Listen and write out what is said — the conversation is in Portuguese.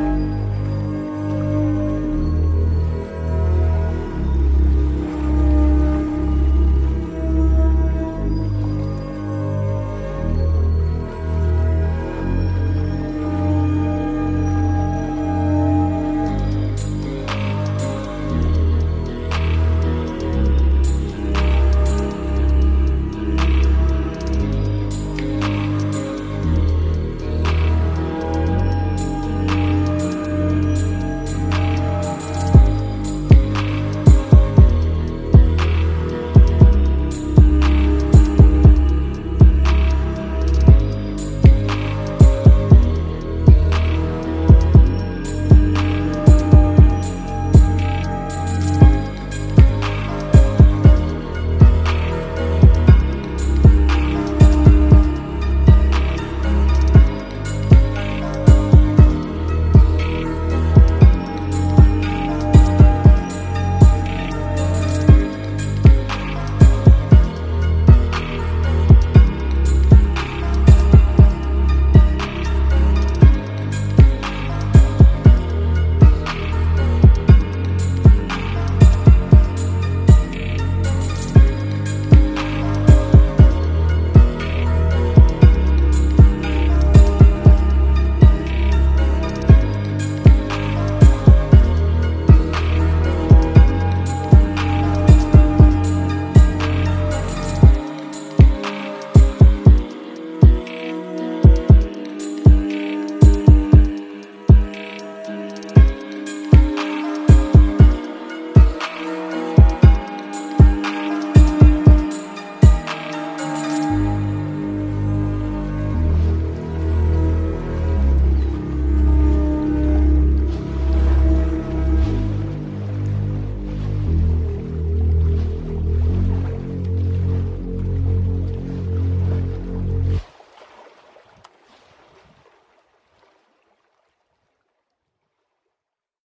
Música